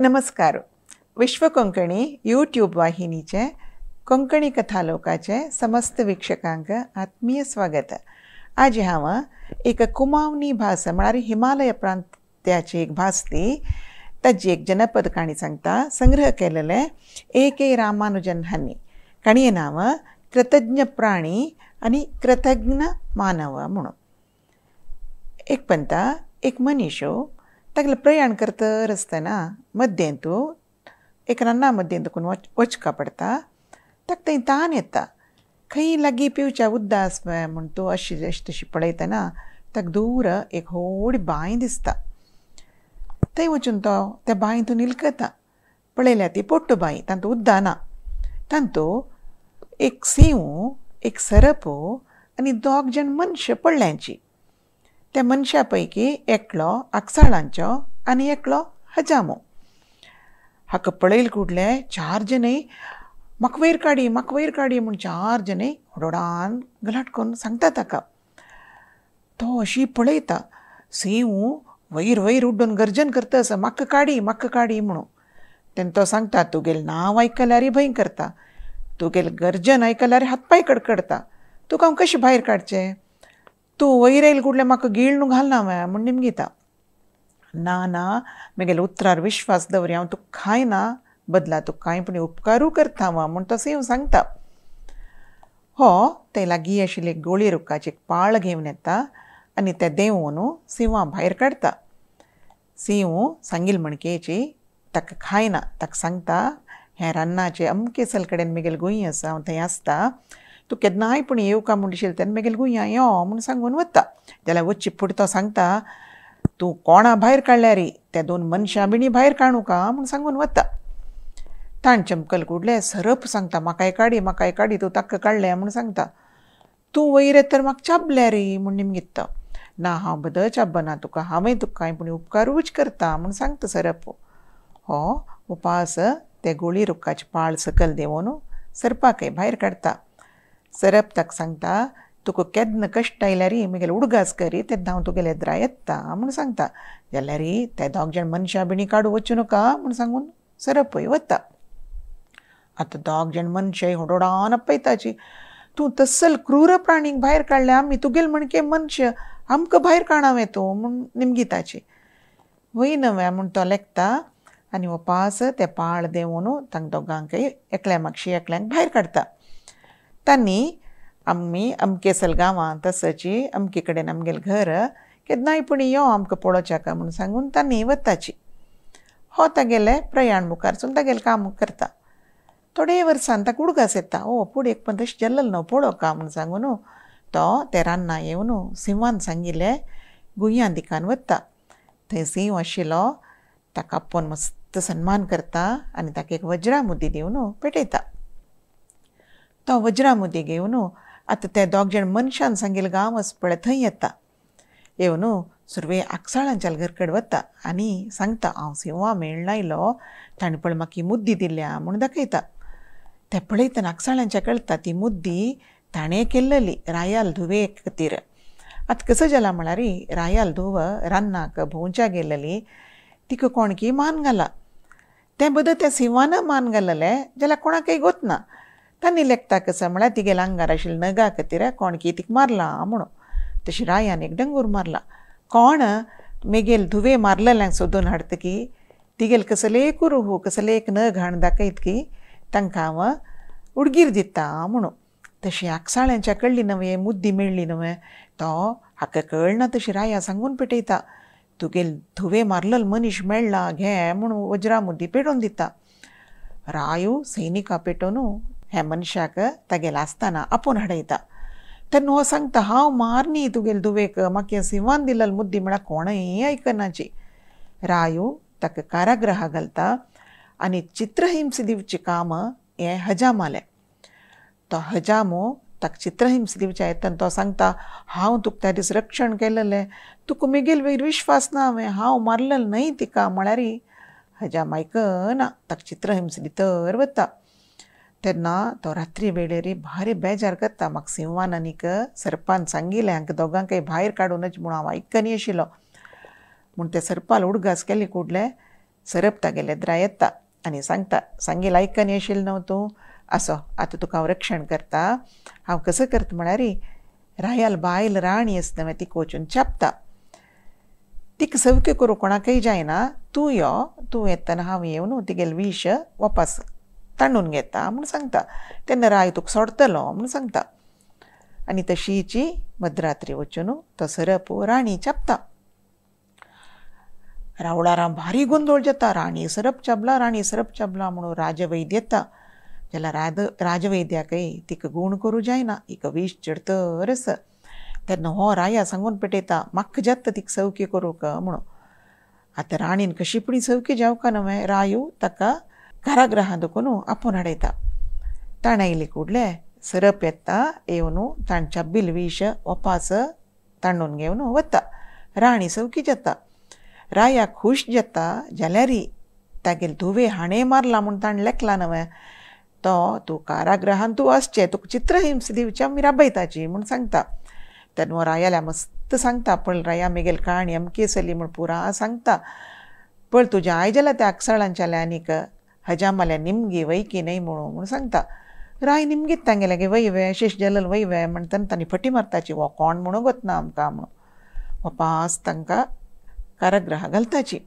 नमस्कार. विश्व कोंकणी यूट्यूब वाहिनीचे कोंकणी कथालोकाचे समस्त विक्षकांक आत्मीय स्वागत. आज हांव एक कुमावणी भास म्हळ्यार हिमालय प्रांत्याची एक भास ती ताजी एक जनपद काणी सांगता संग्रह केलेले ए के रामानुजन हांनी काणये नांव कृतज्ञ प्राणी आनी कृतज्ञ मानव म्हणून. एक पंता एक मनीस तागेलें प्रयाण करता आसतना मध्येंतू एक रान्ना मध्यें देखून वच वचका पडटा ताका थंय तान येता खंय लागीं पिवच्या उद्दा आस म्हूण तूं अशी अशी तशी पळयतना ताका दूर एक व्हड बांय दिसता थंय वचून तो त्या बांयतून इलकता पळयल्या ती पोट्टो बांय तातूंत उद्दा ना तातूंत एक सिंव एक सरपो आनी दोग जाण मनशां पडल्यांची त्या मनशा पैकी एकलो आगसाळांचो आनी एकलो हजामो. हाका पळयल कुडले चार जनय म्हाका वयर काडी म्हाका वयर काडी म्हूण चार जनय हडोडान गलाट करून सांगता ताका. तो अशी पळयता सिंव वयर वयर उड्डून गर्जन करता आसा म्हाका काडी म्हाका काडी म्हणून तेन्ना तो सांगता तुगेलें नांव आयकल्यार भंय करता तुगेलें गर्जन आयकल्यार हातपांय कडकडता. तुका हांव कशें भायर काडचें तूं वयर येयल कुठलें म्हाका गीळ न्हू घालना म्हूण निमगिता ना ना म्हगेल्या उतरार विश्वास दवरी हांव तुका कांय ना बदला तुका कांय पूण उपकारू करता वा म्हूण तो सिंव सांगता हो ते लागीं आशिल्ले गोळी रुखाची एक पाळ घेवन येता आनी तें देंवून सिंवां भायर काडटा सिंव सांगिल म्हणकेची ताका खायना ताका सांगता हें रान्नाचें अमकेसल कडेन म्हगेलें गुंय आसा हांव थंय आसता तूं केन्नाय पूण येव काय दिशिल्लें तेन्ना म्हगेल्या गुंया यो म्हूण सांगून वता जाल्यार वच्ची फुडें तो सांगता तूं कोणा भायर काडल्या रे त्या दोन मनशां बिणी भायर काडूं का म्हूण सांगून वता ताण चमकल कुडले सरप सांगता म्हाकाय काडी म्हाकाय काडी तूं ताका काडलें म्हूण सांगता तूं वयर येत तर म्हाका चाबल्या रे म्हूण निमगिता ना हांव बदल चाबना तुका हांवें तुका कांय पूण उपकारूच करता म्हूण सांगता सरप हो उपास ते गोळी रुखाची पाळ सकल देंवन सरपाकय भायर काडटा सरप ताका सांगता तुका केन्ना कश्ट आयल्यार म्हगेलें उडगास करी तेन्ना हांव तुगेले येद्रा येता म्हूण सांगता जाल्यार ते दोग जाण मनशां बिणी काडूं वचूं नका म्हूण सांगून सरपय वता आतां दोग जाण मनशां होडोडान आपयताची तूं तस्सल क्रूर प्राणीक भायर काडले आमी तुगेले म्हणके मनश आमकां भायर काणावें तूं म्हूण निमगिताची वय नव्या म्हूण तो लेखता आनी हो पास ते पाळ देंवन तांकां दोगांकय एकल्या मागशी एकल्यांक भायर काडटा तांणी आमी अमके गांवांत तसची अमके कडेन आमगेलें घर केन्नाय पूण यो आमकां पळोवच्याका म्हूण सांगून तांणी वताची हो तागेलें प्रयाण मुखारसून तागेलें काम करता थोडे वर्सान ताका उडगास येता ओ पूण एक पण तशें जाल्लें न्हू काम म्हूण सांगून तो ते रान्ना येवन सिंवान सांगिल्लें गुंयान दिकान वता थंय सिंव आशिल्लो ताका आपोवन मस्त सन्मान करता आनी ताका एक वज्रा मुदी दिवन पेटयता तो वज्रा मुदी घेवन आतां ते दोग जाण मनशान सांगिल्लें गांव आसा पळय थंय येता येवन सुरवे आगसाळांच्या घर कडेन वता आनी सांगता हांव सिंवा मेळना आयलो ताणें पळय म्हाका ही मुद्दी दिल्या म्हूण दाखयता तें पळयतना आगसाळ्यांच्या कळटा ती मुद्दी ताणें केल्ली रायाल धुवे खातीर आतां कसो जाला म्हळ्यार रायाल धुव रान्नाक भोंवच्या गेल्ली तिका कोणकी मान घाला तें बदल त्या सिंवान मान घाललें जाल्यार कोणाकय गोतना तांणी लेखता कसो म्हळ्यार तिगेल्या आंगार आशिल्ल्या नगा खातीर कोणकी तिका मारला म्हणून तशी रायान एक डंगूर मारला कोण मेगेल धुवे मारलेल्यांक सोदून हाडतकी तिगेल कसले कुरू कसले एक नग दाखयत की तांकां हांव उडगीर दिता म्हणून तशी आगसाळ्यांच्या कळ्ळी नवे मुद्दी मेळ्ळी नवे तो हाका कळना तशी राया सांगून पेटयता तुगेल धुवे मारलेलो मनीस मेळ्ळा घे म्हणून वज्रा मुद्दी पेटोवन दिता रायू सैनिका पेटोवन हे मनशाक तागेले आसतना आपोवन हाडयता. तेन्ना हो सांगता हांव मारनी तुगेले दुवेक म्हाका सिंवान दिलेलो मुद्दी म्हळ्यार कोणय आयकनाची रायू ताका कारागृहा घालता आनी चित्रहिंस दिवचें काम हें हजामालें. तो हजामो ताका चित्रहिंस दिवच्या येतना तो सांगता हांव तुका त्या दीस रक्षण केलेलें तुका मेगेल वयर विश्वास ना हांवें हांव मारलेलें न्हय तिका म्हळ्यार. हजाम आयकना ताका चित्रहिंस दितर वता. तेन्ना तो रात्री वेळेर भारी बेजार करता म्हाका सिंवान आनीक सरपान सांगिल्लें हांकां दोगांकय भायर काडूनच म्हूण हांव आयकनी आशिल्लो म्हूण ते सरपाल उडगास केली कुडले सरप तागेले द्रा येता आनी सांगता सांगील आयकनी येशील न्हू तूं आसो आतां तुका हांव रक्षण करता हांव कसो करता म्हळ्यार रायाल बायल राणी आसता ती कोचून चापता तिका सवके करूं कोणाकय जायना तूं यो तूं येतना हांव येवन तिगेले विश वापस ताणून घेता म्हूण सांगता. तेन्ना राय तुका सोडतलो म्हूण सांगता. आनी तशीची मध्यरात्री वचून तो सरप राणी चापता. रावळारां भारी गोंदळ जाता. राणी सरप चाबला राणी सरप चाबला म्हणून राजवैद येता. जाल्यार राद राजवैद्याकय तिका गूण करूं जायना हिका विश चडतर आसा तेन्ना हो राया सांगून पेटयता म्हाका जाता तिका सवकी करूंक म्हणून. आतां राणीन कशी पुणी सवकी जावका न्हय रायू ताका कारागृहां दुखून आपोवन हाडयता ताण आयली सरप येता येवन ताण चाब्बील विश वपास ताणून घेवन वता राणी सवकी जाता राया खूश जाता जाल्यारय तागेले धुवे हाणें मारला म्हूण ताणें लेखला न्हय तो तूं कारागृहान तूं आसचें तुका चित्रहिंस दिवच्या आमी राबयताची म्हूण सांगता तेन्ना रायाल्या मस्त सांगता पळय राया मेगेल काणी अमकी आसली म्हूण पुरा सांगता पळय तुज्या आयजल्या त्या आक्सळांच्याल्या आनीक हजामाल्या निमगी वैकी न्हय म्हणून म्हूण सांगता राय निमगीत तांगेले गे वयवे शेश जलल वयवे म्हणटना तांणी फटी मारताची हो कोण म्हणून गोतना आमकां म्हणून हो पास तांकां कारागृहा घालताची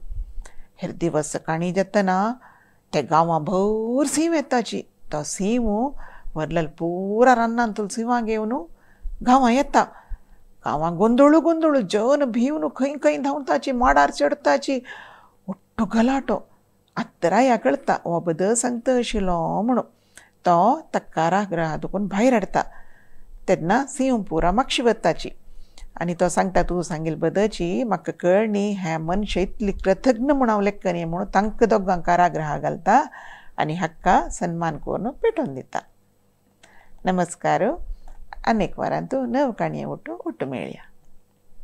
हेर दिवस काणी जातना ते गांवां भर सीम येताची तो सीम वरलल पुरा रान्नान तुला घेवन गांवां येता गांवां गोंदळू गोंदळू जन भिवन खंय खंय धांवताची माडार चडताची ओट्टो गलाटो आत्तराया कळटा हो बदल सांगता आशिल्लो म्हणून तो ताका कारागृहा दुखून भायर हाडटा तेन्ना सिंह पुरा म्हापशी वताची आनी तो सांगता तूं सांगील बदची म्हाका कळ न्ही हें मनशां इतली कृतज्ञ म्हूण हांव लेख न्ही म्हणून तांकां दोगांक कारागृहा घालता आनी हक्का सन्मान करून पेटोवन दिता नमस्कार अनेक वरांतू नव काणये उठू उठू मेळया